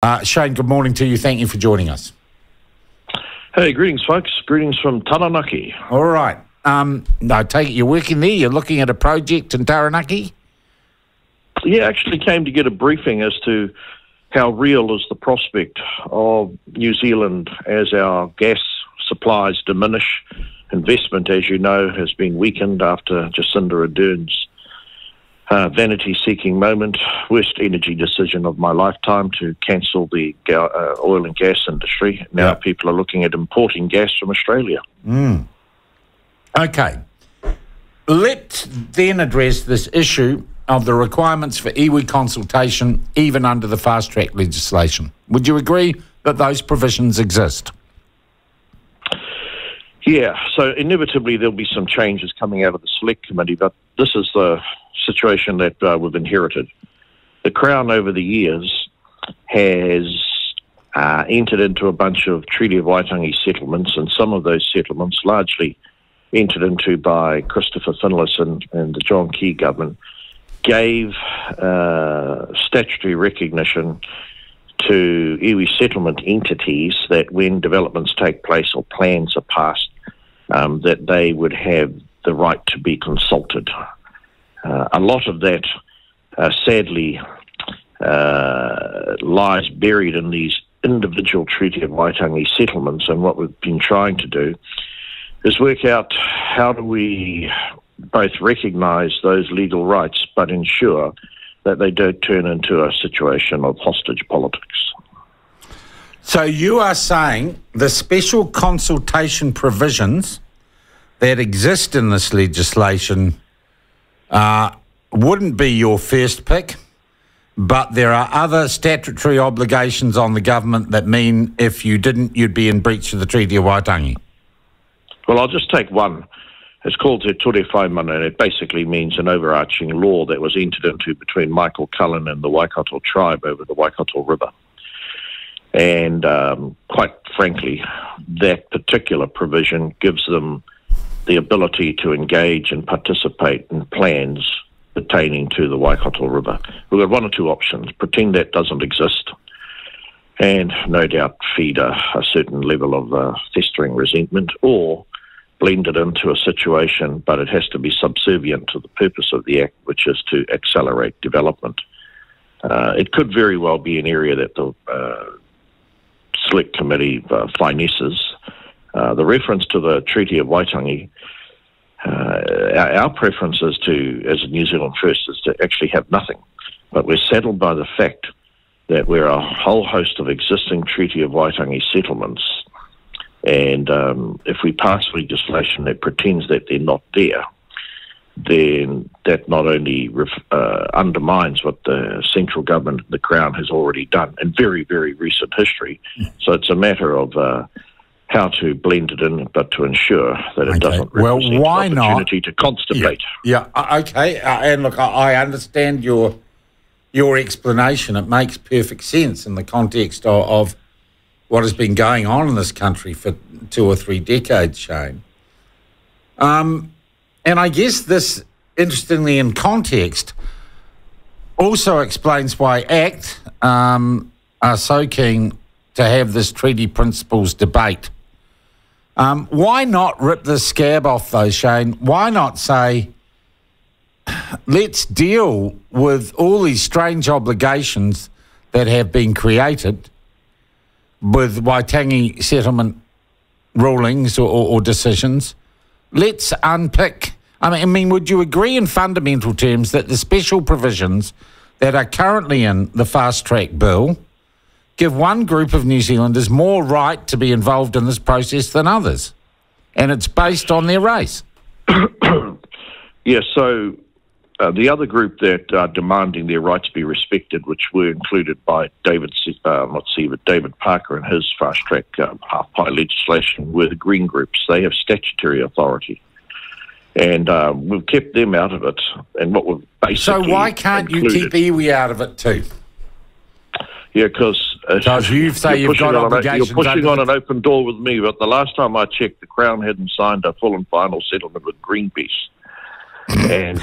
Uh, Shane, good morning to you. Thank you for joining us. Hey, greetings, folks. Greetings from Taranaki. All right. Um, I take it you're working there. You're looking at a project in Taranaki. Yeah, actually came to get a briefing as to how real is the prospect of New Zealand as our gas supplies diminish. Investment, as you know, has been weakened after Jacinda Ardern's uh, vanity seeking moment, worst energy decision of my lifetime to cancel the ga- uh, oil and gas industry. Now Yeah. people are looking at importing gas from Australia. Okay. Let's then address this issue of the requirements for iwi consultation, even under the fast track legislation. Would you agree that those provisions exist? Yeah, so inevitably there'll be some changes coming out of the select committee, but this is the situation that uh, we've inherited. The Crown over the years has uh, entered into a bunch of Treaty of Waitangi settlements, and some of those settlements, largely entered into by Christopher Finlayson and the John Key government, gave uh, statutory recognition to iwi settlement entities that when developments take place or plans are passed, um, that they would have the right to be consulted. Uh, a lot of that, uh, sadly, uh, lies buried in these individual Treaty of Waitangi settlements, and what we've been trying to do is work out how do we both recognise those legal rights but ensure that they don't turn into a situation of hostage politics. So you are saying the special consultation provisions that exist in this legislation uh, wouldn't be your first pick, but there are other statutory obligations on the government that mean if you didn't, you'd be in breach of the Treaty of Waitangi. Well, I'll just take one. It's called Te Ture Whaimana, and it basically means an overarching law that was entered into between Michael Cullen and the Waikato tribe over the Waikato River. And um, quite frankly, that particular provision gives them the ability to engage and participate in plans pertaining to the Waikato River. We've got one or two options. Pretend that doesn't exist and no doubt feed a, a certain level of uh, festering resentment or blend it into a situation, but it has to be subservient to the purpose of the Act, which is to accelerate development. Uh, it could very well be an area that the uh, Select Committee uh, finesses. Uh, the reference to the Treaty of Waitangi, uh, our, our preference is to, as a New Zealand First, is to actually have nothing. But we're saddled by the fact that we're a whole host of existing Treaty of Waitangi settlements. And um, if we pass legislation that pretends that they're not there, then that not only ref- uh, undermines what the central government, the Crown, has already done in very, very recent history. So it's a matter of uh, how to blend it in, but to ensure that it Okay. doesn't Well, why an not? opportunity to constipate. Yeah, uh, okay. Uh, and look, I, I understand your your explanation. It makes perfect sense in the context of, of what has been going on in this country for two or three decades, Shane. Um, and I guess this, interestingly, in context, also explains why ACT um, are so keen to have this treaty principles debate. Um, why not rip the scab off, though, Shane? Why not say, let's deal with all these strange obligations that have been created with Waitangi settlement rulings or, or, or decisions? Let's unpick. I mean, would you agree in fundamental terms that the special provisions that are currently in the fast track bill give one group of New Zealanders more right to be involved in this process than others? And it's based on their race. Yes, so uh, the other group that are demanding their rights be respected, which were included by David, uh, not David Parker and his fast track uh, half pie legislation, were the Green groups. They have statutory authority. And uh, we've kept them out of it. And what we've So why can't you keep included- iwi out of it too? Yeah, because Because you say you've got obligations You're pushing on an open door with me, but the last time I checked, the Crown hadn't signed a full and final settlement with Greenpeace. and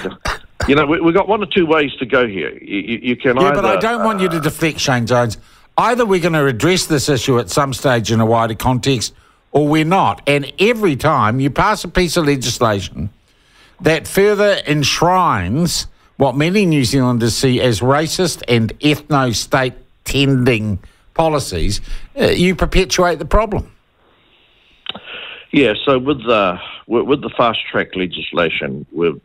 you know, we, we've got one or two ways to go here. You, you, you can Yeah, either. but I don't want you to deflect, Shane Jones. either we're going to address this issue at some stage in a wider context or we're not. And every time you pass a piece of legislation that further enshrines what many New Zealanders see as racist and ethno state tending policies, uh, you perpetuate the problem. Yeah, so with the with the fast track legislation, we've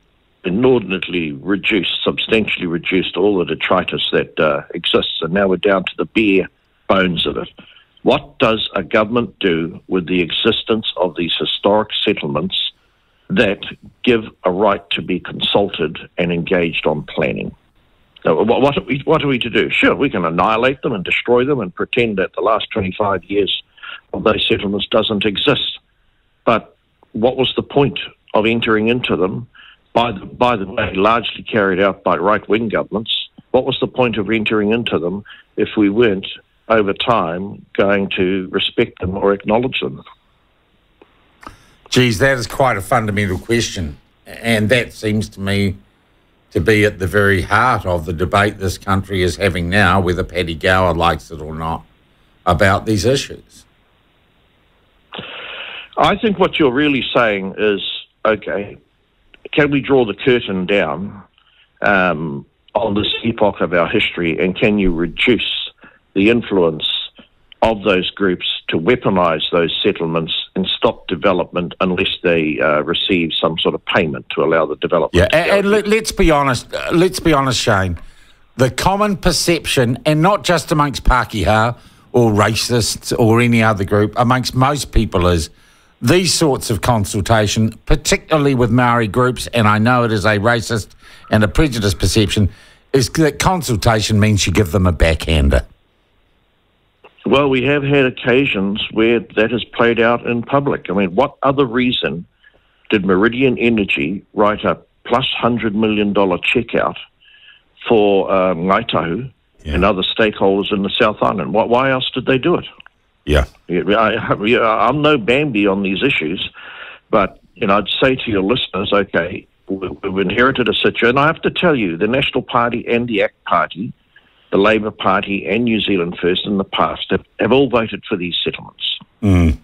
inordinately reduced, substantially reduced all the detritus that uh, exists, and now we're down to the bare bones of it. What does a government do with the existence of these historic settlements that give a right to be consulted and engaged on planning? What, are we, what are we to do? Sure, we can annihilate them and destroy them and pretend that the last 25 years of those settlements doesn't exist. But what was the point of entering into them? By the, by the way, largely carried out by right wing governments. What was the point of entering into them if we weren't, over time, going to respect them or acknowledge them? Geez, that is quite a fundamental question. And that seems to me to be at the very heart of the debate this country is having now, whether Paddy Gower likes it or not, about these issues. I think what you're really saying is okay, can we draw the curtain down um, on this epoch of our history and can you reduce the influence of those groups to weaponize those settlements and stop development unless they uh, receive some sort of payment to allow the development. Yeah, and, and let, us be honest. Uh, let's be honest, Shane. The common perception, and not just amongst Pākehā or racists or any other group, amongst most people, is these sorts of consultation, particularly with Maori groups, and I know it is a racist and a prejudiced perception, is that consultation means you give them a backhander. Well, we have had occasions where that has played out in public. I mean, what other reason did Meridian Energy write a plus $100 million check out for um, Ngai Tahu yeah. and other stakeholders in the South Island? Why else did they do it? Yeah. I, am no Bambi on these issues, but you know, I'd say to your listeners, okay, we've inherited a situation. I have to tell you, the National Party and the ACT Party the Labour Party and New Zealand First in the past have, have all voted for these settlements. Mm.